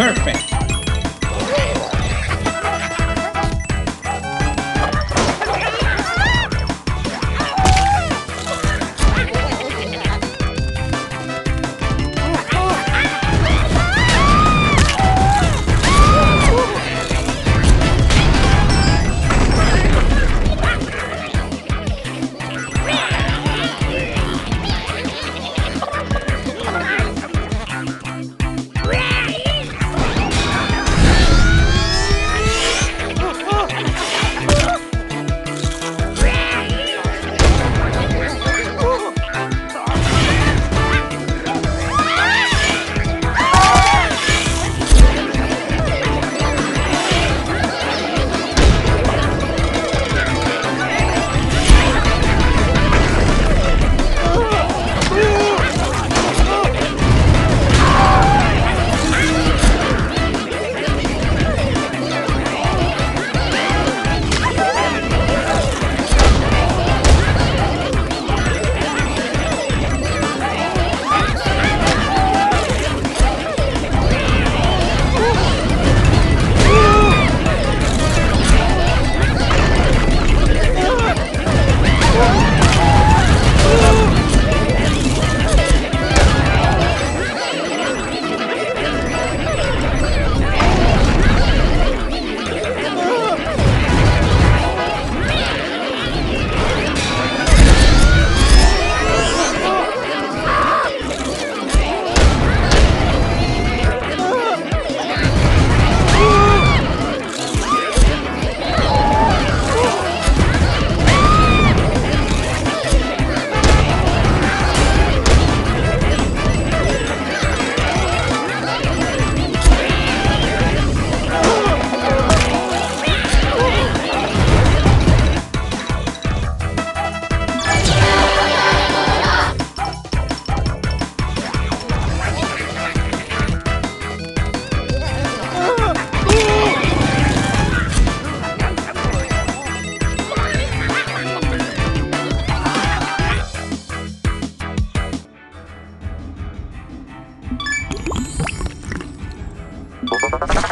perfect. Bye.